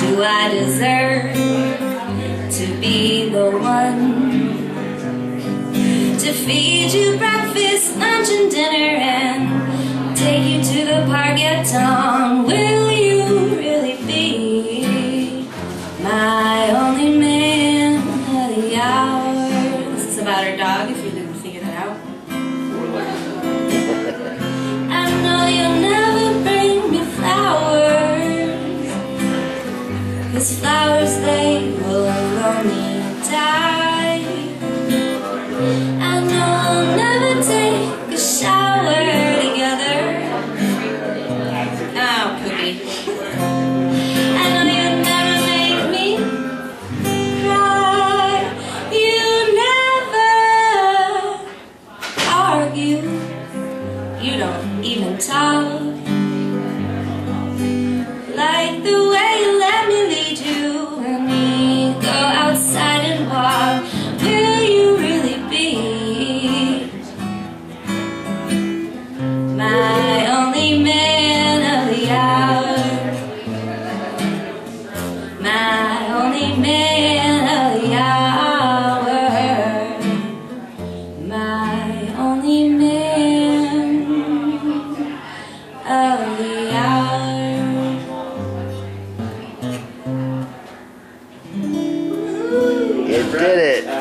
Do I deserve to be the one to feed you breakfast, lunch, and dinner and take you to the park at dawn? Will you really be my only man the hour? This is about her dog, Cause flowers they will only die. Know we'll never take a shower together. Oh, Cookie I know you'll never make me cry. You never argue. You don't even talk only man of the hour. My only man of the hour. My only man of the hour. You did it.